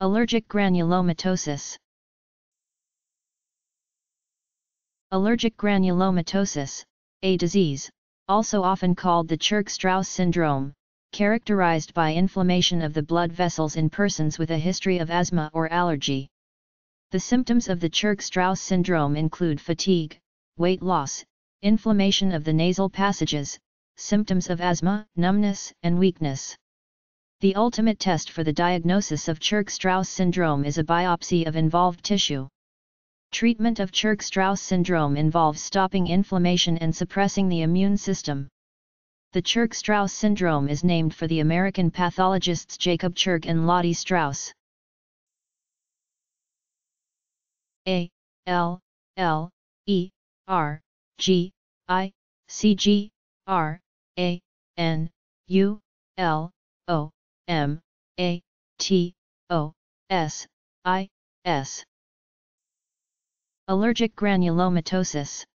Allergic granulomatosis Allergic granulomatosis, a disease, also often called the Churg-Strauss syndrome, characterized by inflammation of the blood vessels in persons with a history of asthma or allergy. The symptoms of the Churg-Strauss syndrome include fatigue, weight loss, inflammation of the nasal passages, symptoms of asthma, numbness, and weakness. The ultimate test for the diagnosis of Churg-Strauss syndrome is a biopsy of involved tissue. Treatment of Churg-Strauss syndrome involves stopping inflammation and suppressing the immune system. The Churg-Strauss syndrome is named for the American pathologists Jacob Churg and Lotte Strauss. A L L E R G I C G R A N U L O M A T O S I S. Allergic granulomatosis